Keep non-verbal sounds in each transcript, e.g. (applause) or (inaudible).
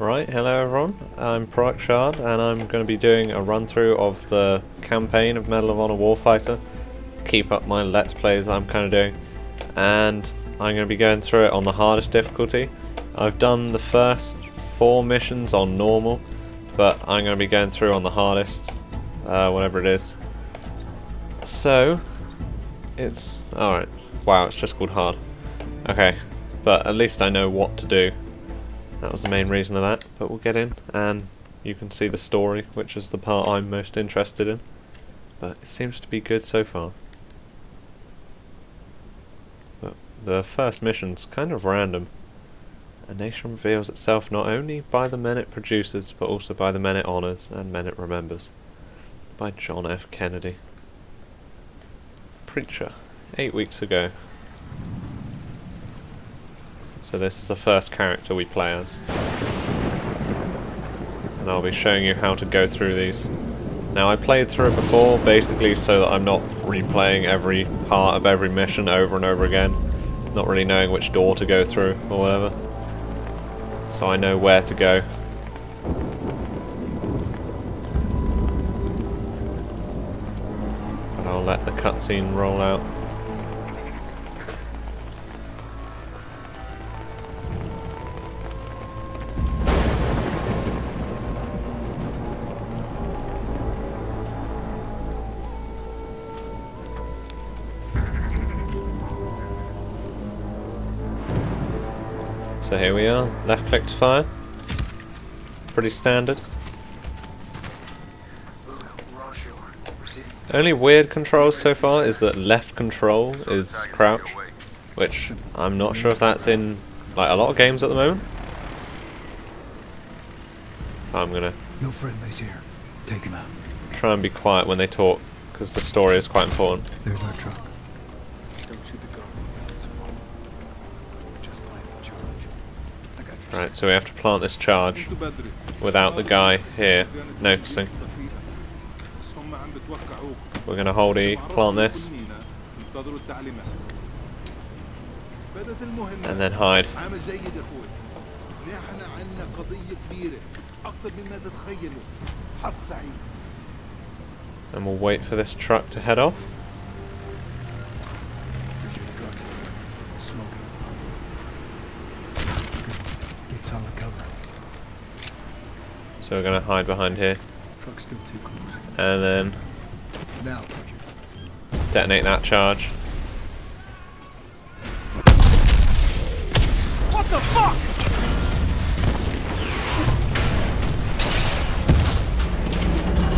Right, hello everyone, I'm Product Shard and I'm going to be doing a run through of the campaign of Medal of Honor Warfighter. Keep up my Let's Plays I'm kind of doing. And I'm going to be going through it on the hardest difficulty. I've done the first four missions on normal, but I'm going to be going through on the hardest, uh, whatever it is. So, it's... alright, wow, it's just called hard. Okay, but at least I know what to do. That was the main reason of that, but we'll get in and you can see the story, which is the part I'm most interested in. But it seems to be good so far. But the first mission's kind of random. A nation reveals itself not only by the men it produces, but also by the men it honours and men it remembers. By John F. Kennedy. Preacher. Eight weeks ago. So this is the first character we play as. And I'll be showing you how to go through these. Now I played through it before, basically so that I'm not replaying every part of every mission over and over again. Not really knowing which door to go through, or whatever. So I know where to go. But I'll let the cutscene roll out. So here we are, left click to fire. Pretty standard. Only weird controls so far is that left control is crouch, which I'm not sure if that's in like a lot of games at the moment. I'm gonna No friendlies here. Take him out. try and be quiet when they talk, because the story is quite important. There's our truck. Don't shoot the gun. Just plant the charge. I got your Right, so we have to plant this charge without the guy here noticing. We're going to hold E, plant this, and then hide. And we'll wait for this truck to head off. Here's your gun. Smoke it. Get solid cover. So we're gonna hide behind here, Truck's still too close. and then Now, detonate that charge. What the fuck?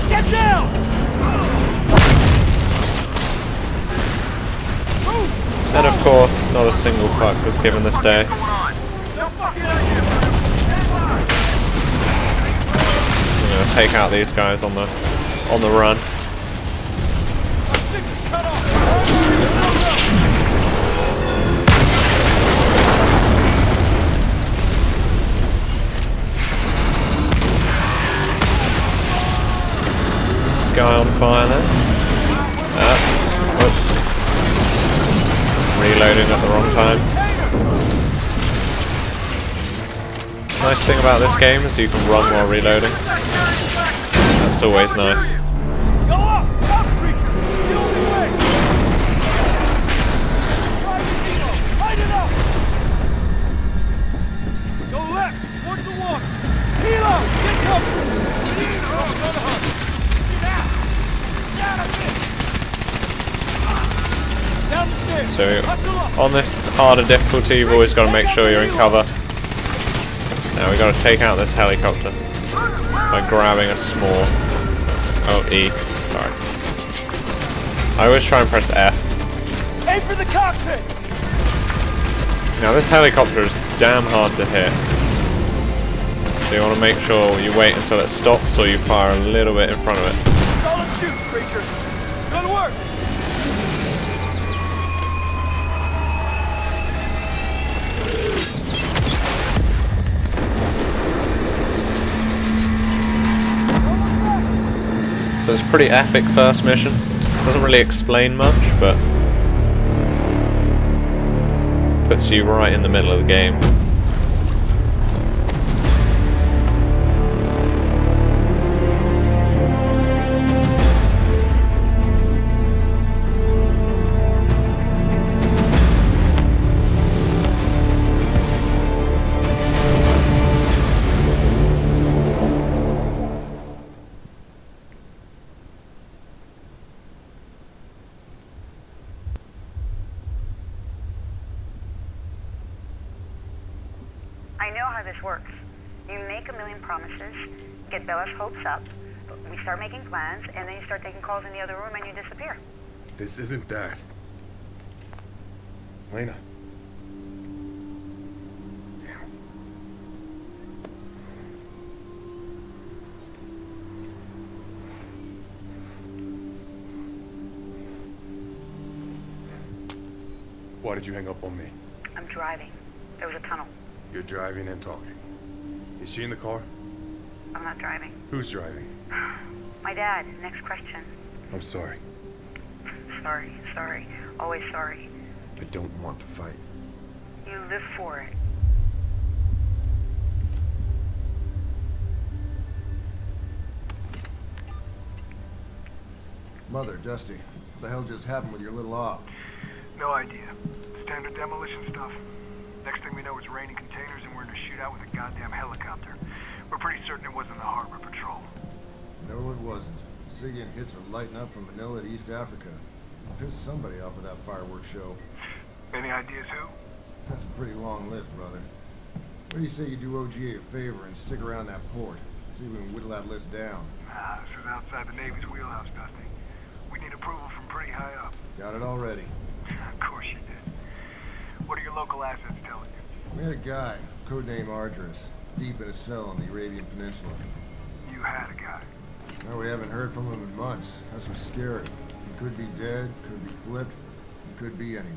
Get down! And of course, not a single fuck was given this day. Gonna take out these guys on the on the run. Nice thing about this game is you can run while reloading. That's always nice. So on this harder difficulty you've always got to make sure you're in cover. Now we got to take out this helicopter by grabbing a small... Oh, E. Sorry. I always try and press F. Aim for the cockpit! Now this helicopter is damn hard to hit. So you want to make sure you wait until it stops or you fire a little bit in front of it. Solid shoot, Preacher! Good work! So it's pretty epic first mission. Doesn't really explain much, but puts you right in the middle of the game. I know how this works. You make a million promises, get Bella's hopes up, we start making plans, and then you start taking calls in the other room and you disappear. This isn't that. Lena. Damn. Why did you hang up on me? I'm driving. There was a tunnel. You're driving and talking. Is she in the car? I'm not driving. Who's driving? (sighs) My dad. Next question. I'm sorry. Sorry, sorry. Always sorry. I don't want to fight. You live for it. Mother, Dusty, what the hell just happened with your little op? No idea. Standard demolition stuff. Next thing we know, it's raining containers and we're in a shootout with a goddamn helicopter. We're pretty certain it wasn't the harbor patrol. No, it wasn't. SIGINT hits are lighting up from Manila to East Africa. Pissed somebody off with that fireworks show. Any ideas who? That's a pretty long list, brother. What do you say you do OGA a favor and stick around that port? See if we can whittle that list down. Nah, this is outside the Navy's wheelhouse, Dusty. We need approval from pretty high up. Got it already. of course you did. What are your local assets telling you? We had a guy, codename Ardris, deep in a cell on the Arabian Peninsula. You had a guy. No, we haven't heard from him in months. That's what's scary. He could be dead, could be flipped, he could be anywhere.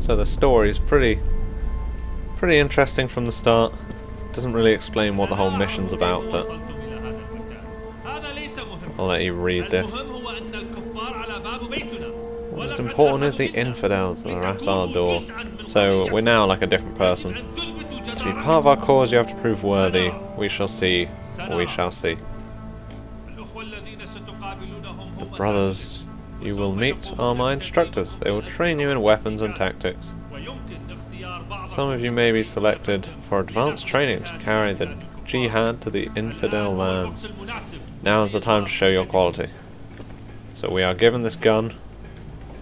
So the story is pretty, pretty interesting from the start. Doesn't really explain what the whole mission's about, but I'll let you read this. What's important is the infidels are at our door. So we're now like a different person. To be part of our cause, you have to prove worthy. We shall see. We shall see. The brothers you will meet are my instructors. They will train you in weapons and tactics. Some of you may be selected for advanced training to carry the jihad to the infidel lands. Now is the time to show your quality. So we are given this gun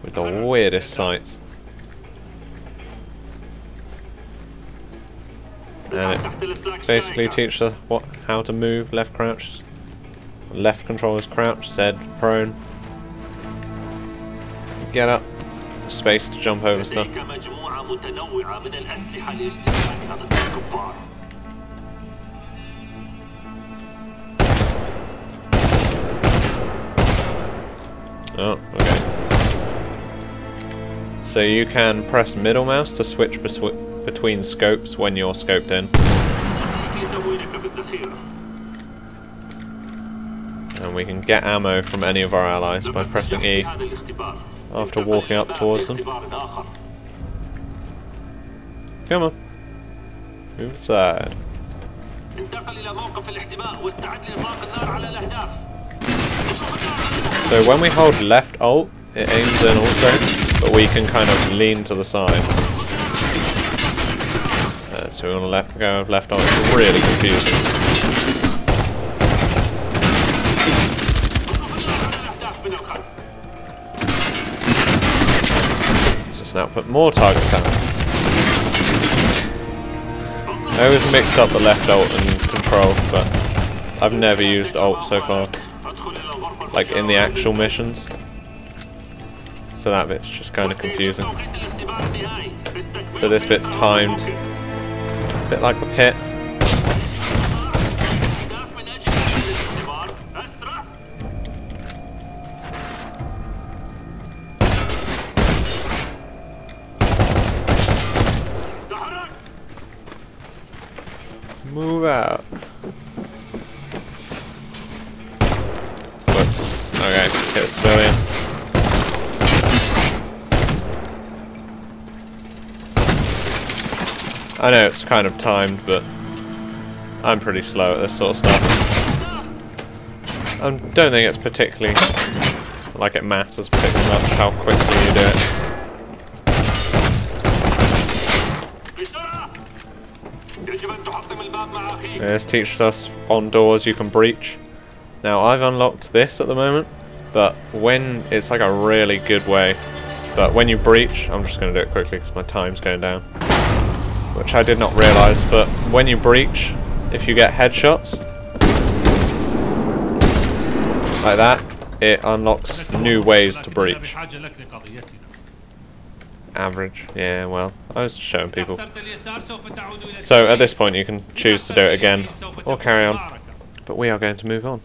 with the weirdest sights. And it basically teaches us what how to move, left crouch, left control is crouch, said prone. Get up, space to jump over stuff. Oh, okay. So you can press middle mouse to switch between scopes when you're scoped in. And we can get ammo from any of our allies by pressing E after walking up towards them. Come on. Move aside. So when we hold left alt, it aims in also, but we can kind of lean to the side. Uh, so we want to let go left alt. It's really confusing. Now put more targets out. I always mix up the left alt and control, but I've never used alt so far. Like in the actual missions. So that bit's just kind of confusing. So this bit's timed. A bit like the pit. I know it's kind of timed, but I'm pretty slow at this sort of stuff. I don't think it's particularly, like it matters particularly much how quickly you do it. This teaches us on doors you can breach. Now I've unlocked this at the moment. But when it's like a really good way. But when you breach, I'm just going to do it quickly because my time's going down. Which I did not realize, but when you breach, if you get headshots, like that, it unlocks new ways to breach. Average, yeah, well, I was showing people. So at this point you can choose to do it again, or carry on. But we are going to move on.